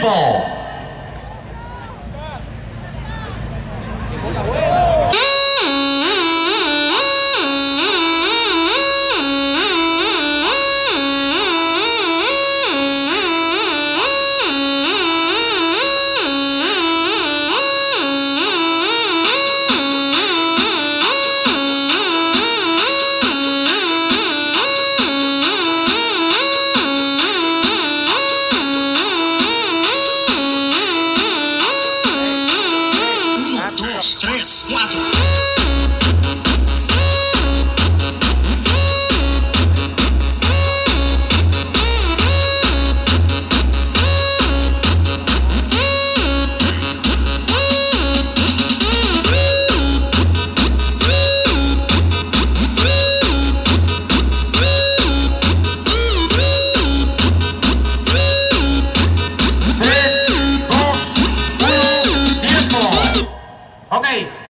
爆。Três, quatro. Okay.